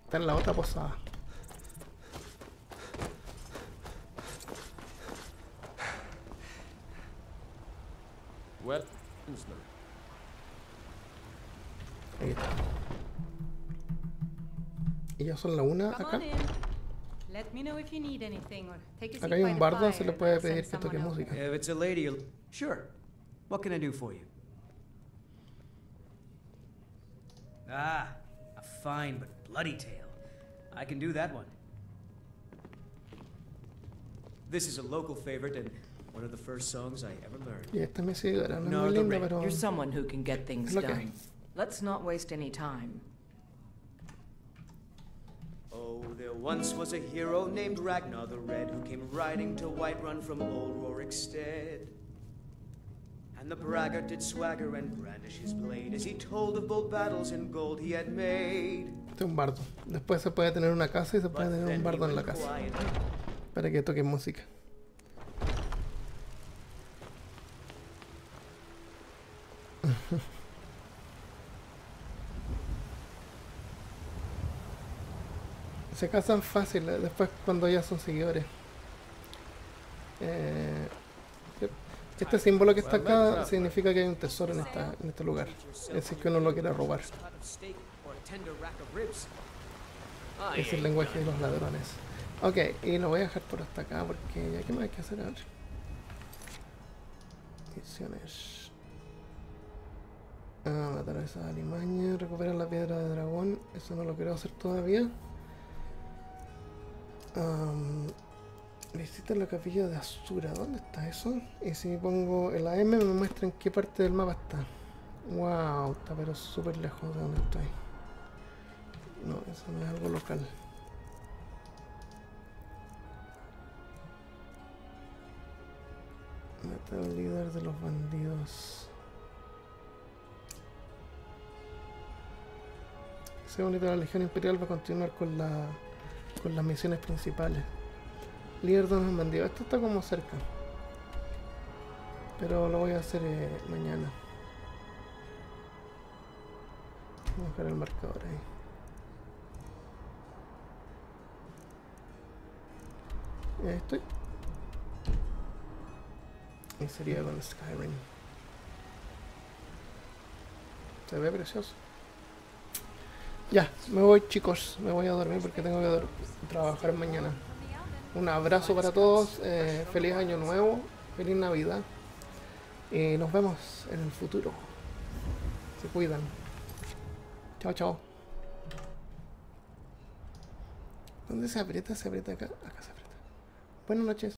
Está en la otra posada. Well. Ahí está. Y ya son la una acá. on in. Let me know if you need anything or take a seat Acá hay un the bardo, se le puede pedir que toque música. If it's a lady, you'll... Sure. What can I do for you? Ah, a fine but bloody tale. I can do that one. This is a local favorite and one of the first songs I ever learned. Y esta es mi seguidora. No muy linda, pero... You're someone who can get things Es lo que done. Let's not waste any time. Oh, there once was a hero named Ragnar the Red who came riding to Whiterun from old Rorikstead. And the braggart did swagger and brandish his blade as he told of bold battles and gold he had made. Un bardo. Después se puede tener una casa y se puede tener un bardo en la casa. Para que toque música. Se casan fácil, eh, después cuando ya son seguidores. Eh, este símbolo que está acá significa que hay un tesoro en, esta, en este lugar. Decir, que uno lo quiere robar. Cut of steak or a tender rack of ribs. I Es el lenguaje de los ladrones. Ok, y lo voy a dejar por hasta acá porque ya que más hay que hacer ahora. Misiones. Ah, matar a esa alimaña, recuperar la piedra de dragón. Eso no lo quiero hacer todavía. Visita la capilla de Asura. ¿Dónde está eso? Y si pongo el AM me muestra en qué parte del mapa está. Wow, está pero súper lejos de donde estoy. No, eso no es algo local. Mata al líder de los bandidos. Ese bonito la Legión Imperial va a continuar con la con las misiones principales. Líder de los bandidos. Esto está como cerca. Pero lo voy a hacer eh, mañana. Voy a dejar el marcador ahí. Ahí estoy. Y sería con Skyrim. Se ve precioso. Ya, me voy chicos, me voy a dormir porque tengo que trabajar mañana. Un abrazo para todos, eh, feliz año nuevo, feliz Navidad. Y nos vemos en el futuro. Se cuidan. Chao, chao. ¿Dónde se aprieta? Se aprieta acá. Acá se aprieta. Buenas noches.